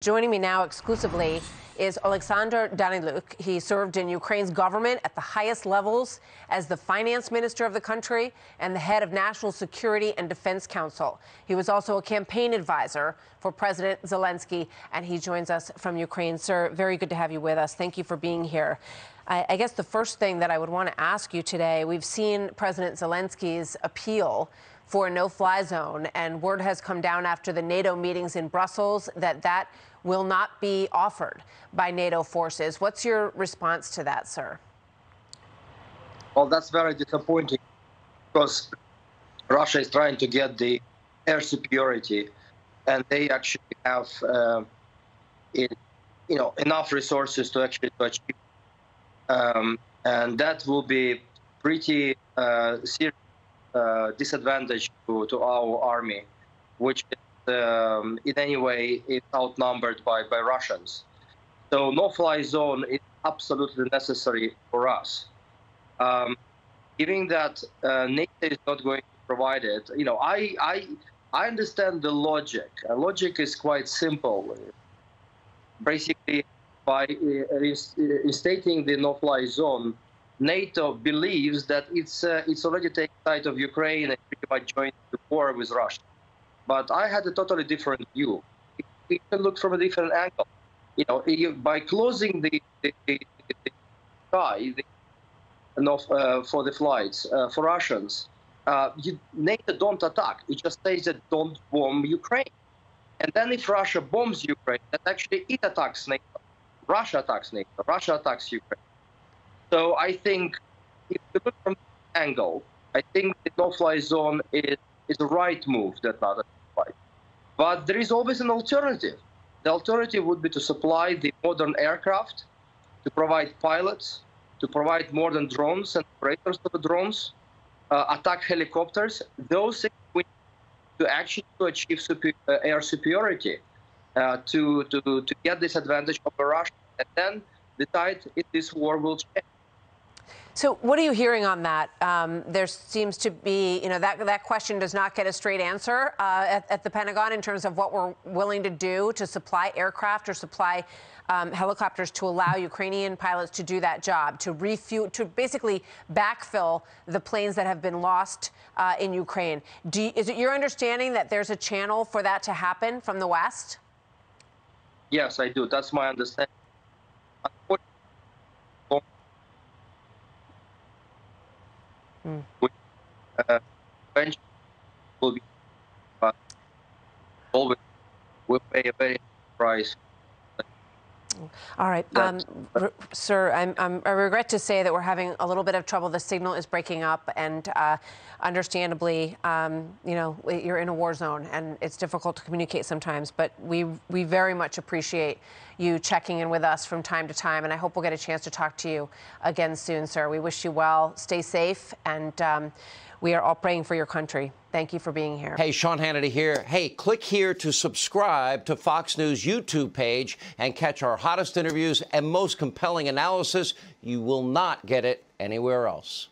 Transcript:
Joining me now exclusively is Alexander Danylyuk. He served in Ukraine's government at the highest levels as the finance minister of the country and the head of National Security and Defense Council. He was also a campaign advisor for President Zelensky, and he joins us from Ukraine. Sir, very good to have you with us. Thank you for being here. I, I guess the first thing that I would want to ask you today we've seen President Zelensky's appeal for a no-fly zone. And word has come down after the NATO meetings in Brussels that that will not be offered by NATO forces. What's your response to that, sir? Well, that's very disappointing because Russia is trying to get the air superiority, and they actually have, uh, you know, enough resources to actually to achieve, um, and that will be pretty uh, serious uh, disadvantage to, to our army, which is, um, in any way is outnumbered by, by Russians. So no-fly zone is absolutely necessary for us. Um, given that uh, NATO is not going to provide it, you know, I, I, I understand the logic. Uh, logic is quite simple. Basically, by uh, instating the no-fly zone, NATO believes that it's uh, it's already taken side of Ukraine and pretty much joined the war with Russia. But I had a totally different view. We can look from a different angle. You know, you, by closing the, the, the, the sky the, uh, for the flights uh, for Russians, uh, you, NATO don't attack. It just says that don't bomb Ukraine. And then if Russia bombs Ukraine, that actually it attacks NATO. Russia attacks NATO. Russia attacks Ukraine. So I think if you look from this angle, I think the no-fly zone is, is the right move that NATO. But there is always an alternative. The alternative would be to supply the modern aircraft, to provide pilots, to provide modern drones and operators of the drones, uh, attack helicopters. Those things we need to actually to achieve super, uh, air superiority, uh, to, to, to get this advantage over Russia, and then decide if this war will change. So, what are you hearing on that? Um, there seems to be, you know, that that question does not get a straight answer uh, at, at, the Pentagon in terms of what we're willing to do to supply aircraft or supply um, helicopters to allow Ukrainian pilots to do that job, to refuel, to basically backfill the planes that have been lost uh, in Ukraine. You, is it your understanding that there's a channel for that to happen from the West? Yes, I do. That's my understanding. Mm. Which, uh, eventually will be, always will pay a very high price. All right, um, sir. I'm, I'm, i regret to say that we're having a little bit of trouble. The signal is breaking up, and uh, understandably, um, you know, you're in a war zone, and it's difficult to communicate sometimes. But we we very much appreciate you checking in with us from time to time, and I hope we'll get a chance to talk to you again soon, sir. We wish you well. Stay safe, and um, we are all praying for your country. Thank you for being here. Hey, Sean Hannity here. Hey, click here to subscribe to Fox News YouTube page and catch our hottest interviews and most compelling analysis. You will not get it anywhere else.